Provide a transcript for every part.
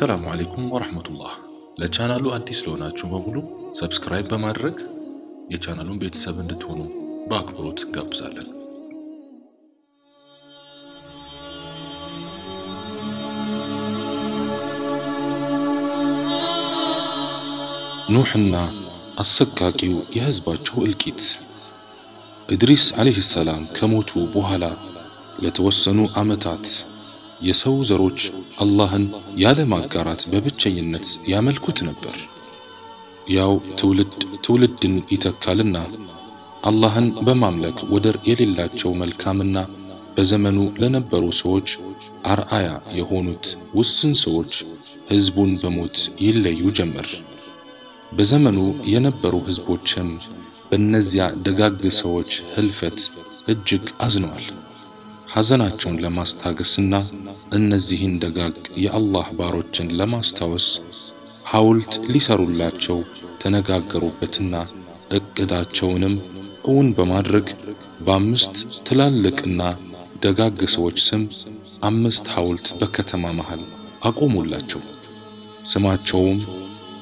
አሰላሙ አሌይኩም ወረህመቱላህ። ለቻናሉ አዲስ ለሆናችሁ በሙሉ subscribe በማድረግ የቻናሉን ቤተሰብ እንድትሆኑ በአክብሮት እንጋብዛለን። ኑሕና አሰቃቂው የሕዝባቸው እልቂት። ኢድሪስ ዓለይሂ ሰላም ከሞቱ በኋላ ለተወሰኑ ዓመታት የሰው ዘሮች አላህን ያለ ማጋራት በብቸኝነት ያመልኩት ነበር። ያው ትውልድ ትውልድን ይተካልና አላህን በማምለክ ወደር የሌላቸው መልካምና በዘመኑ ለነበሩ ሰዎች አርአያ የሆኑት ውስን ሰዎች ሕዝቡን በሞት ይለዩ ጀመር። በዘመኑ የነበሩ ሕዝቦችም በእነዚያ ደጋግ ሰዎች ህልፈት እጅግ አዝነዋል። ሐዘናቸውን ለማስታገስና እነዚህን ደጋግ የአላህ ባሮችን ለማስታወስ ሐውልት ሊሰሩላቸው ተነጋገሩበትና እቅዳቸውንም እውን በማድረግ በአምስት ትላልቅና ደጋግ ሰዎች ስም አምስት ሐውልት በከተማ መሃል አቆሙላቸው። ስማቸውም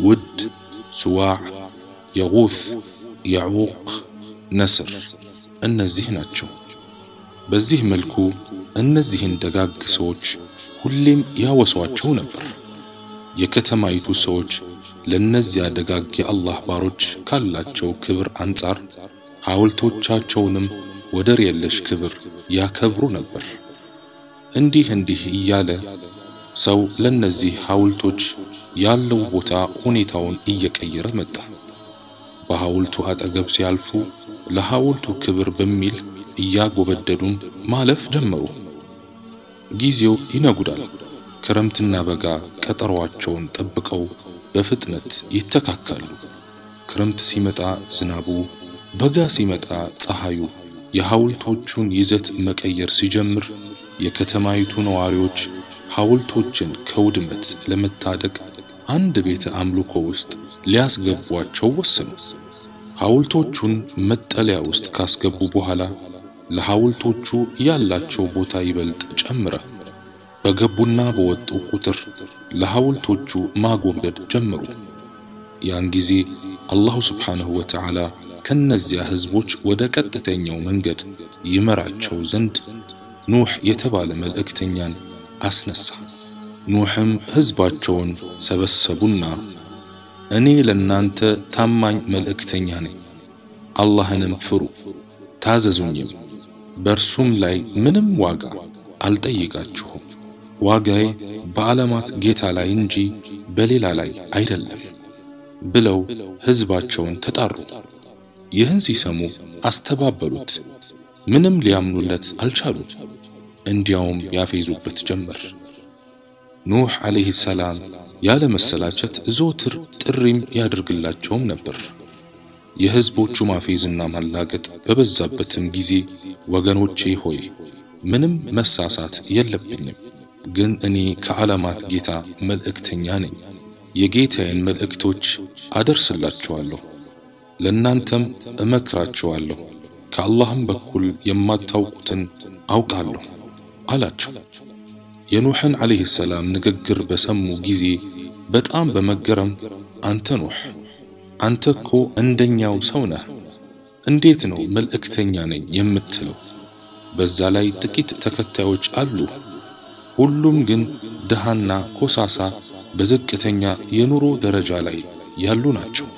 ውድ፣ ሱዋዕ፣ የጉት፣ የዑቅ፣ ነስር እነዚህ ናቸው። በዚህ መልኩ እነዚህን ደጋግ ሰዎች ሁሌም ያወሷቸው ነበር። የከተማይቱ ሰዎች ለእነዚያ ደጋግ የአላህ ባሮች ካላቸው ክብር አንጻር ሐውልቶቻቸውንም ወደር የለሽ ክብር ያከብሩ ነበር። እንዲህ እንዲህ እያለ ሰው ለነዚህ ሐውልቶች ያለው ቦታ ሁኔታውን እየቀየረ መጣ። በሐውልቱ አጠገብ ሲያልፉ ለሐውልቱ ክብር በሚል እያጎበደዱም ማለፍ ጀመሩ። ጊዜው ይነጉዳል። ክረምትና በጋ ቀጠሯቸውን ጠብቀው በፍጥነት ይተካካሉ። ክረምት ሲመጣ ዝናቡ፣ በጋ ሲመጣ ፀሐዩ የሐውልቶቹን ይዘት መቀየር ሲጀምር የከተማይቱ ነዋሪዎች ሐውልቶችን ከውድመት ለመታደግ አንድ ቤተ አምልኮ ውስጥ ሊያስገቧቸው ወሰኑ። ሐውልቶቹን መጠለያ ውስጥ ካስገቡ በኋላ ለሐውልቶቹ ያላቸው ቦታ ይበልጥ ጨምረ። በገቡና በወጡ ቁጥር ለሐውልቶቹ ማጎብደድ ጀመሩ። ያን ጊዜ አላሁ ስብሓንሁ ወተዓላ ከነዚያ ሕዝቦች ወደ ቀጥተኛው መንገድ ይመራቸው ዘንድ ኑሕ የተባለ መልእክተኛን አስነሳ። ኑሕም ሕዝባቸውን ሰበሰቡና እኔ ለናንተ ታማኝ መልእክተኛ ነኝ፣ አላህንም ፍሩ ታዘዙኝም፣ በእርሱም ላይ ምንም ዋጋ አልጠይቃችሁም። ዋጋዬ በዓለማት ጌታ ላይ እንጂ በሌላ ላይ አይደለም ብለው ሕዝባቸውን ተጣሩ። ይህን ሲሰሙ አስተባበሉት። ምንም ሊያምኑለት አልቻሉም። እንዲያውም ያፌዙበት ጀመር። ኑሕ ዓለይሂ ሰላም ያለ መሰላቸት ዘወትር ጥሪም ያደርግላቸውም ነበር። የሕዝቦቹ ማፌዝና ማላገጥ በበዛበትም ጊዜ ወገኖቼ ሆይ ምንም መሳሳት የለብኝም፣ ግን እኔ ከዓለማት ጌታ መልእክተኛ ነኝ። የጌታዬን መልእክቶች አደርስላችኋለሁ፣ ለእናንተም እመክራችኋለሁ። ከአላህም በኩል የማታውቁትን አውቃለሁ አላቸው። የኑሕን ዓለይሂ ሰላም ንግግር በሰሙ ጊዜ በጣም በመገረም አንተ ኑሕ አንተ እኮ እንደኛው ሰው ነህ፣ እንዴት ነው መልእክተኛ ነኝ የምትለው? በዛ ላይ ጥቂት ተከታዮች አሉ። ሁሉም ግን ድሃና ኮሳሳ በዝቅተኛ የኑሮ ደረጃ ላይ ያሉ ናቸው።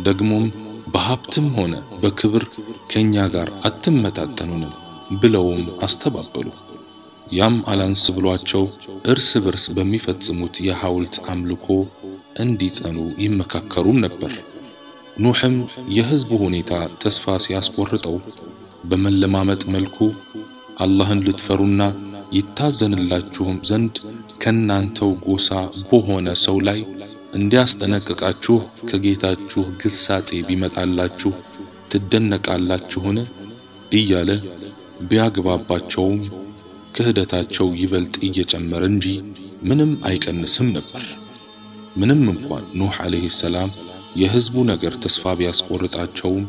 ደግሞም በሀብትም ሆነ በክብር ከኛ ጋር አትመጣጠኑንም ብለውም አስተባበሉ። ያም አላንስ ብሏቸው እርስ በርስ በሚፈጽሙት የሐውልት አምልኮ እንዲጸኑ ይመካከሩም ነበር። ኑሕም የሕዝቡ ሁኔታ ተስፋ ሲያስቆርጠው በመለማመጥ መልኩ አላህን ልትፈሩና ይታዘንላችሁም ዘንድ ከናንተው ጎሳ በሆነ ሰው ላይ እንዲያስጠነቅቃችሁ ከጌታችሁ ግሳጼ ቢመጣላችሁ ትደነቃላችሁን? እያለ ቢያግባባቸውም ክህደታቸው ይበልጥ እየጨመረ እንጂ ምንም አይቀንስም ነበር። ምንም እንኳን ኑሕ ዓለይሂ ሰላም የሕዝቡ ነገር ተስፋ ቢያስቆርጣቸውም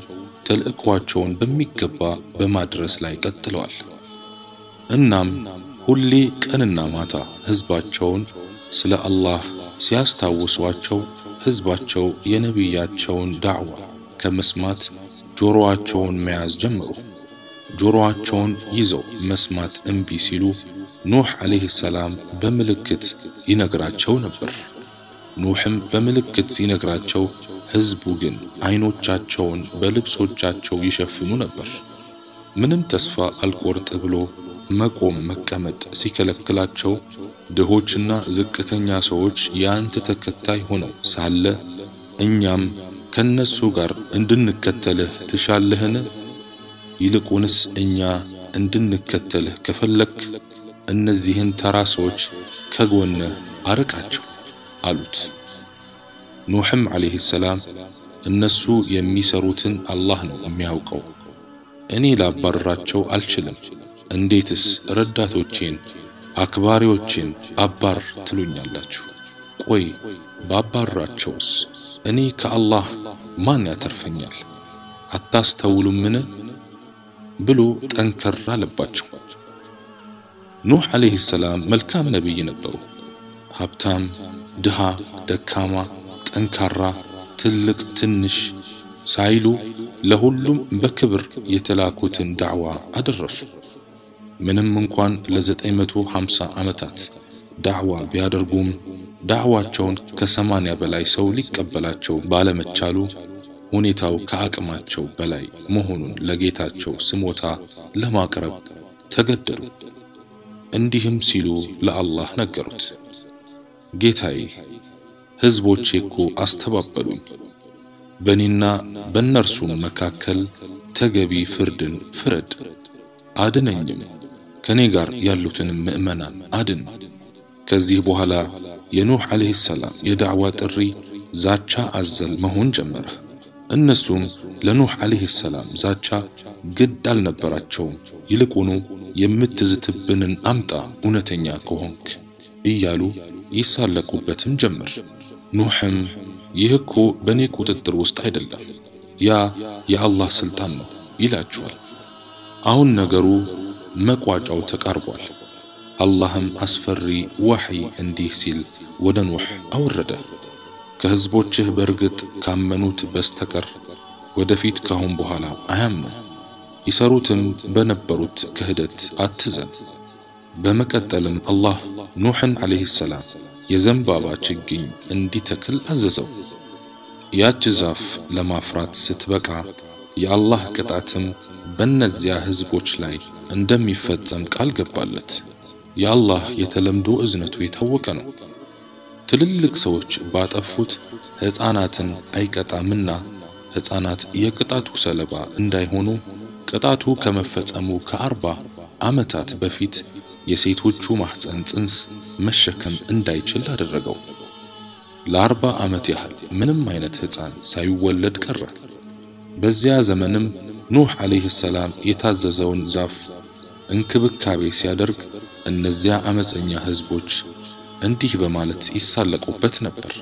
ተልእኳቸውን በሚገባ በማድረስ ላይ ቀጥለዋል። እናም ሁሌ ቀንና ማታ ሕዝባቸውን ስለ አላህ ሲያስታውሷቸው ሕዝባቸው የነቢያቸውን ዳዕዋ ከመስማት ጆሮአቸውን መያዝ ጀመሩ። ጆሮአቸውን ይዘው መስማት እምቢ ሲሉ ኑሕ ዓለይሂ ሰላም በምልክት ይነግራቸው ነበር። ኑሕም በምልክት ሲነግራቸው ሕዝቡ ግን አይኖቻቸውን በልብሶቻቸው ይሸፍኑ ነበር። ምንም ተስፋ አልቆርጥ ብሎ መቆም መቀመጥ ሲከለክላቸው ድሆችና ዝቅተኛ ሰዎች የአንተ ተከታይ ሆነው ሳለ እኛም ከነሱ ጋር እንድንከተልህ ትሻለህን? ይልቁንስ እኛ እንድንከተልህ ከፈለክ እነዚህን ተራ ሰዎች ከጎንህ አርቃቸው አሉት። ኑሕም ዓለይሂ ሰላም እነሱ የሚሰሩትን አላህ ነው የሚያውቀው፣ እኔ ላባርራቸው አልችልም። እንዴትስ ረዳቶቼን አክባሪዎቼን አባር ትሉኛላችሁ? ቆይ ባባራቸውስ እኔ ከአላህ ማን ያተርፈኛል? አታስተውሉምን? ብሎ ጠንከር አለባቸው። ኑሕ ዓለይሂ ሰላም መልካም ነቢይ ነበሩ። ሀብታም፣ ድሃ፣ ደካማ፣ ጠንካራ፣ ትልቅ፣ ትንሽ ሳይሉ ለሁሉም በክብር የተላኩትን ዳዕዋ አደረሱ። ምንም እንኳን ለ950 ዓመታት ዳዕዋ ቢያደርጉም ዳዕዋቸውን ከሰማንያ በላይ ሰው ሊቀበላቸው ባለመቻሉ ሁኔታው ከአቅማቸው በላይ መሆኑን ለጌታቸው ስሞታ ለማቅረብ ተገደዱ። እንዲህም ሲሉ ለአላህ ነገሩት፣ ጌታዬ ሕዝቦቼ እኮ አስተባበሉኝ። በእኔና በእነርሱም መካከል ተገቢ ፍርድን ፍረድ፣ አድነኝም፣ ከእኔ ጋር ያሉትን ምዕመናን አድን። ከዚህ በኋላ የኑሕ ዓለይሂ ሰላም የዳዕዋ ጥሪ ዛቻ አዘል መሆን ጀመረ። እነሱም ለኑሕ ዓለይሂ ሰላም ዛቻ ግድ አልነበራቸውም። ይልቁኑ የምትዝትብንን አምጣ እውነተኛ ከሆንክ እያሉ ይሳለቁበትም ጀመር። ኑሕም ይህ እኮ በእኔ ቁጥጥር ውስጥ አይደለም፣ ያ የአላህ ስልጣን ነው ይላቸዋል። አሁን ነገሩ መቋጫው ተቃርቧል። አላህም አስፈሪ ዋሕይ እንዲህ ሲል ወደ ኑሕ አወረደ። ከሕዝቦችህ በርግጥ ካመኑት በስተቀር ወደፊት ካሁን በኋላ አያምኑ፣ ይሰሩትም በነበሩት ክህደት አትዘን። በመቀጠልም አላህ ኑሕን ዓለይሂ ሰላም የዘንባባ ችግኝ እንዲተክል አዘዘው። ያች ዛፍ ለማፍራት ስትበቃ የአላህ ቅጣትም በእነዚያ ሕዝቦች ላይ እንደሚፈጸም ቃል ገባለት። የአላህ የተለምዶ እዝነቱ የታወቀ ነው። ትልልቅ ሰዎች ባጠፉት ሕፃናትን አይቀጣምና ሕፃናት የቅጣቱ ሰለባ እንዳይሆኑ ቅጣቱ ከመፈጸሙ ከአርባ ዓመታት በፊት የሴቶቹ ማኅፀን ጽንስ መሸከም እንዳይችል አደረገው። ለአርባ ዓመት ያህል ምንም አይነት ሕፃን ሳይወለድ ቀረ። በዚያ ዘመንም ኑሕ ዓለይሂ ሰላም የታዘዘውን ዛፍ እንክብካቤ ሲያደርግ እነዚያ ዓመፀኛ ሕዝቦች እንዲህ በማለት ይሳለቁበት ነበር።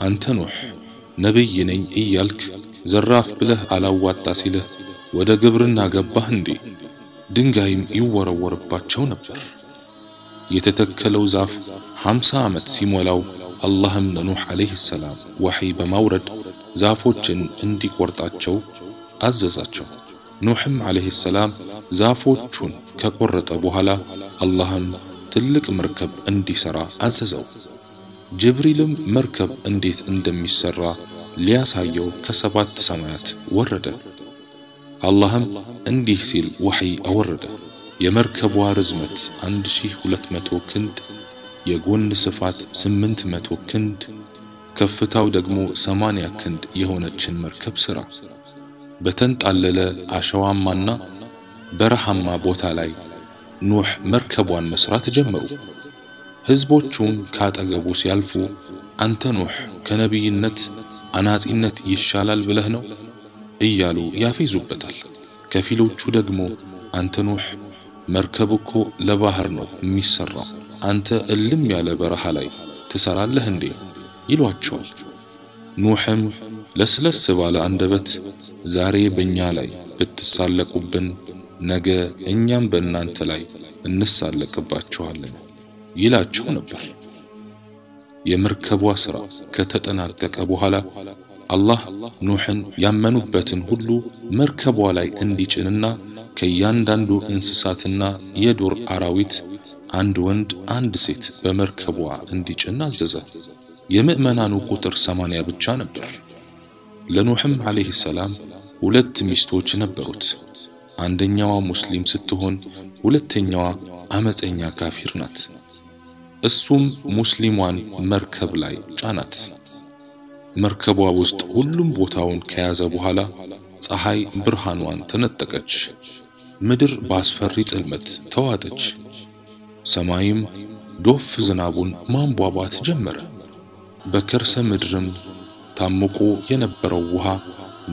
አንተ ኑሕ ነቢይ ነኝ እያልክ ዘራፍ ብለህ አላዋጣ ሲልህ ወደ ግብርና ገባህ እንዴ? ድንጋይም ይወረወርባቸው ነበር። የተተከለው ዛፍ ሀምሳ ዓመት ሲሞላው አላህም ለኑሕ ዓለይሂ ሰላም ወሕይ በማውረድ ዛፎችን እንዲቆርጣቸው አዘዛቸው። ኑሕም ዓለይሂ ሰላም ዛፎቹን ከቆረጠ በኋላ አላህም ትልቅ መርከብ እንዲሰራ አዘዘው። ጅብሪልም መርከብ እንዴት እንደሚሰራ ሊያሳየው ከሰባት ሰማያት ወረደ። አላህም እንዲህ ሲል ወሕይ አወረደ። የመርከቧ ርዝመት 1200 ክንድ፣ የጎን ስፋት 800 ክንድ፣ ከፍታው ደግሞ 80 ክንድ የሆነችን መርከብ ሥራ። በተንጣለለ አሸዋማና በረሃማ ቦታ ላይ ኑሕ መርከቧን መስራት ጀመሩ። ሕዝቦቹም ካጠገቡ ሲያልፉ አንተ ኑሕ ከነቢይነት አናጺነት ይሻላል ብለህ ነው እያሉ ያፌዙበታል። ከፊሎቹ ደግሞ አንተ ኑሕ መርከብ እኮ ለባህር ነው የሚሰራው፣ አንተ እልም ያለ በረሃ ላይ ትሰራለህ እንዴ ይሏቸዋል። ኑሕም ለስለስ ባለ አንደበት ዛሬ በእኛ ላይ ብትሳለቁብን ነገ እኛም በእናንተ ላይ እንሳለቅባችኋለን ይላቸው ነበር። የመርከቧ ሥራ ከተጠናቀቀ በኋላ አላህ ኑሕን ያመኑበትን ሁሉ መርከቧ ላይ እንዲጭንና ከእያንዳንዱ እንስሳትና የዱር አራዊት አንድ ወንድ አንድ ሴት በመርከቧ እንዲጭን አዘዘ። የምዕመናኑ ቁጥር ሰማንያ ብቻ ነበር። ለኑሕም ዓለይሂ ሰላም ሁለት ሚስቶች ነበሩት። አንደኛዋ ሙስሊም ስትሆን ሁለተኛዋ አመፀኛ ካፊር ናት። እሱም ሙስሊሟን መርከብ ላይ ጫናት። መርከቧ ውስጥ ሁሉም ቦታውን ከያዘ በኋላ ፀሐይ ብርሃኗን ተነጠቀች። ምድር በአስፈሪ ጽልመት ተዋጠች። ሰማይም ዶፍ ዝናቡን ማንቧባት ጀመረ። በከርሰ ምድርም ታምቆ የነበረው ውሃ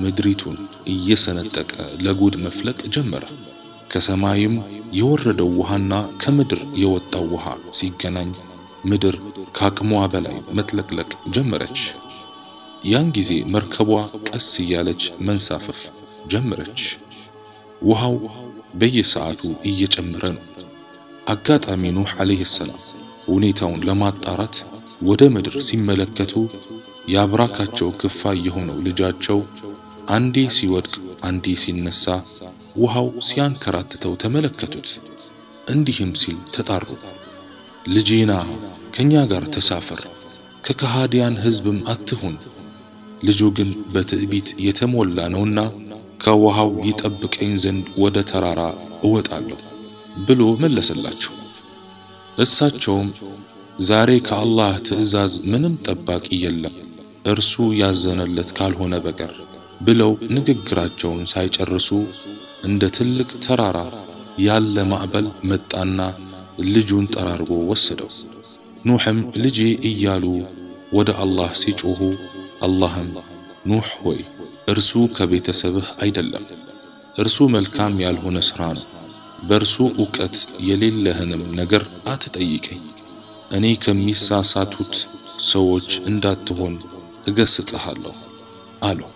ምድሪቱን እየሰነጠቀ ለጉድ መፍለቅ ጀመረ። ከሰማይም የወረደው ውሃና ከምድር የወጣው ውሃ ሲገናኝ ምድር ከአቅሟ በላይ መጥለቅለቅ ጀመረች። ያን ጊዜ መርከቧ ቀስ እያለች መንሳፈፍ ጀመረች። ውሃው በየሰዓቱ እየጨመረ ነው። አጋጣሚ ኑህ ዓለይሂ ሰላም ሁኔታውን ለማጣራት ወደ ምድር ሲመለከቱ የአብራካቸው ክፋይ የሆነው ልጃቸው አንዴ ሲወድቅ አንዴ ሲነሳ ውሃው ሲያንከራትተው ተመለከቱት። እንዲህም ሲል ተጣሩ፣ ልጄና ከኛ ጋር ተሳፈር፣ ከከሃዲያን ሕዝብም አትሁን። ልጁ ግን በትዕቢት የተሞላ ነውና ከውሃው ይጠብቀኝ ዘንድ ወደ ተራራ እወጣለሁ ብሎ መለሰላቸው። እሳቸውም ዛሬ ከአላህ ትዕዛዝ ምንም ጠባቂ የለም እርሱ ያዘነለት ካልሆነ በቀር ብለው ንግግራቸውን ሳይጨርሱ እንደ ትልቅ ተራራ ያለ ማዕበል መጣና ልጁን ጠራርጎ ወሰደው። ኑሕም ልጄ እያሉ ወደ አላህ ሲጮኹ አላህም ኑሕ ሆይ እርሱ ከቤተሰብህ አይደለም፣ እርሱ መልካም ያልሆነ ሥራ ነው። በእርሱ ዕውቀት የሌለህንም ነገር አትጠይቀኝ። እኔ ከሚሳሳቱት ሰዎች እንዳትሆን እገስጽሃለሁ አለው።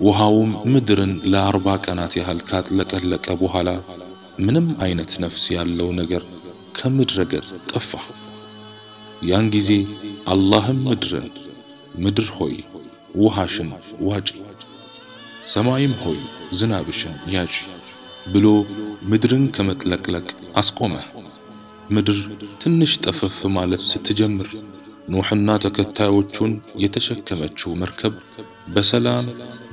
ውሃውም ምድርን ለአርባ ቀናት ያህል ካጥለቀለቀ በኋላ ምንም አይነት ነፍስ ያለው ነገር ከምድረ ገጽ ጠፋ። ያን ጊዜ አላህም ምድርን ምድር ሆይ ውሃሽን ዋጪ፣ ሰማይም ሆይ ዝናብሽን ያጪ ብሎ ምድርን ከመጥለቅለቅ አስቆመ። ምድር ትንሽ ጠፈፍ ማለት ስትጀምር ኑሕና ተከታዮቹን የተሸከመችው መርከብ በሰላም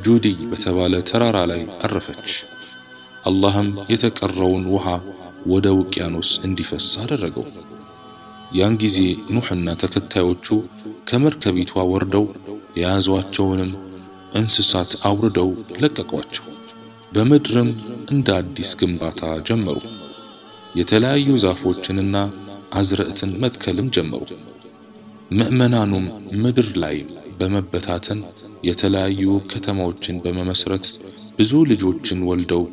ጁዲይ በተባለ ተራራ ላይ አረፈች። አላህም የተቀረውን ውሃ ወደ ውቅያኖስ እንዲፈስ አደረገው። ያን ጊዜ ኑሕና ተከታዮቹ ከመርከቢቷ ወርደው የያዟቸውንም እንስሳት አውርደው ለቀቋቸው። በምድርም እንደ አዲስ ግንባታ ጀመሩ። የተለያዩ ዛፎችንና አዝርዕትን መትከልም ጀመሩ። ምዕመናኑም ምድር ላይ በመበታተን የተለያዩ ከተማዎችን በመመስረት ብዙ ልጆችን ወልደው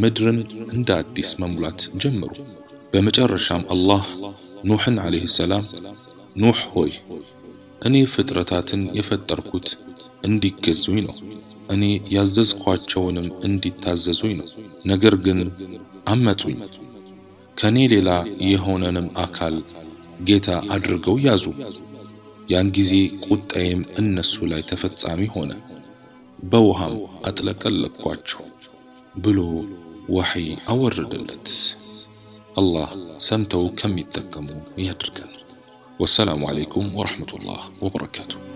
ምድርን እንደ አዲስ መሙላት ጀመሩ። በመጨረሻም አላህ ኑሕን ዓለይሂ ሰላም ኑሕ ሆይ እኔ ፍጥረታትን የፈጠርኩት እንዲገዙኝ ነው፣ እኔ ያዘዝኳቸውንም እንዲታዘዙኝ ነው። ነገር ግን አመፁኝ፣ ከኔ ሌላ የሆነንም አካል ጌታ አድርገው ያዙ። ያን ጊዜ ቁጣዬም እነሱ ላይ ተፈጻሚ ሆነ፣ በውሃም አጥለቀለቅኳቸው ብሎ ወሕይ አወረደለት። الله سمتو كم يتكمو يتركن والسلام عليكم ورحمة الله وبركاته.